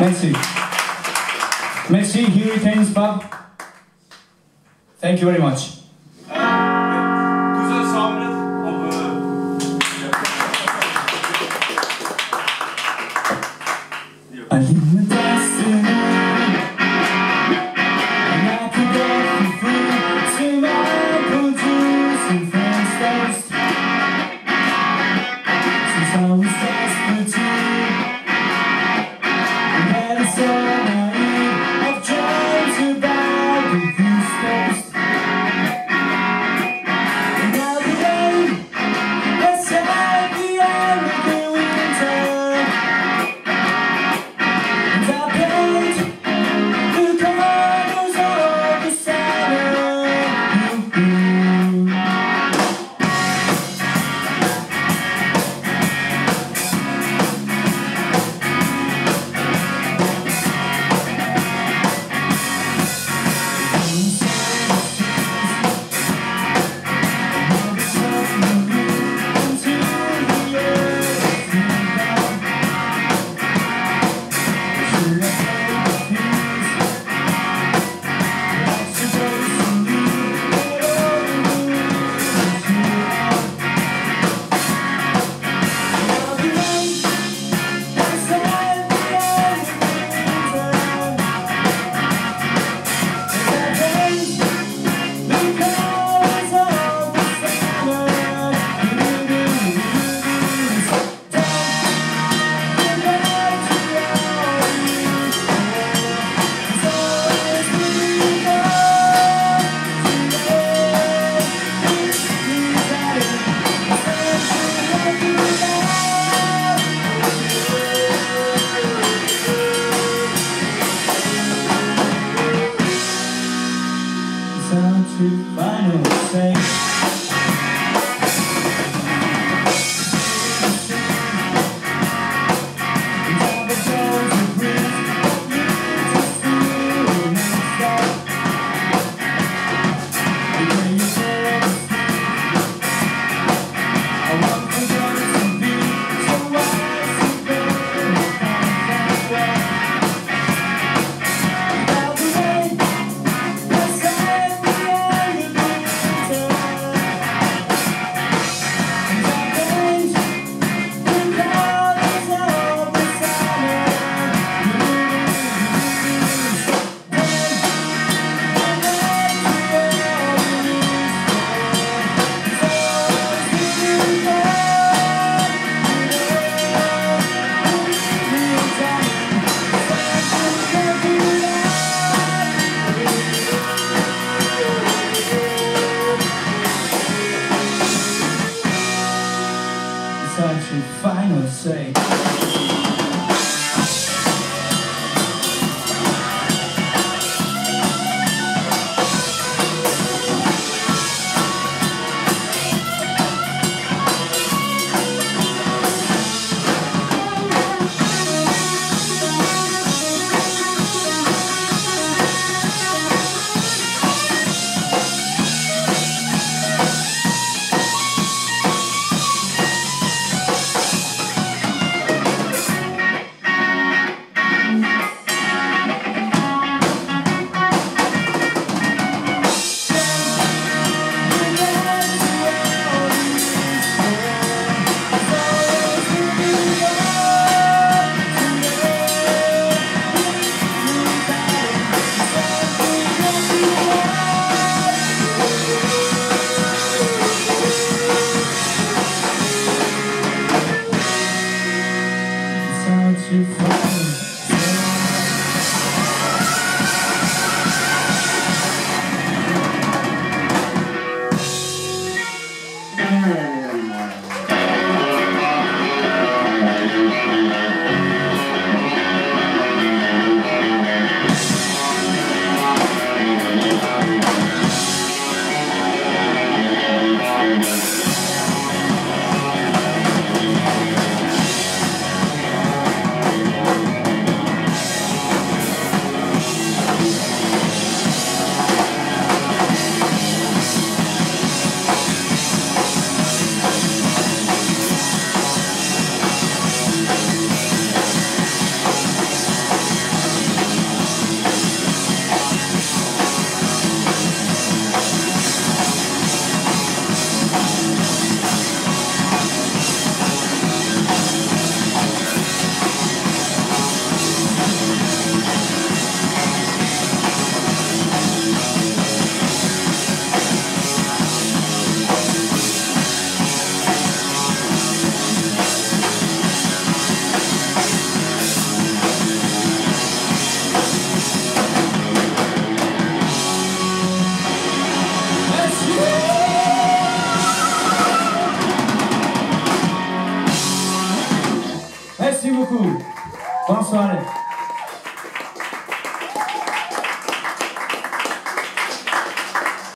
Merci. Merci, Huey. Thanks, Bob. Thank you very much. love. too far beaucoup. Bonne soirée.